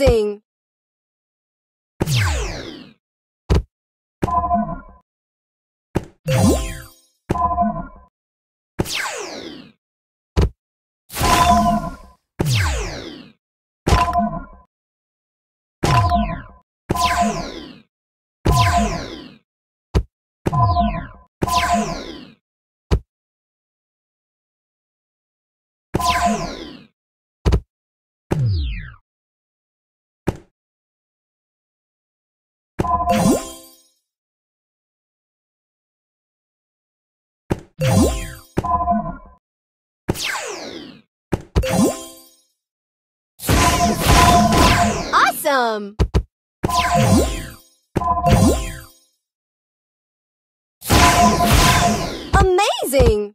Amazing! Awesome! Amazing!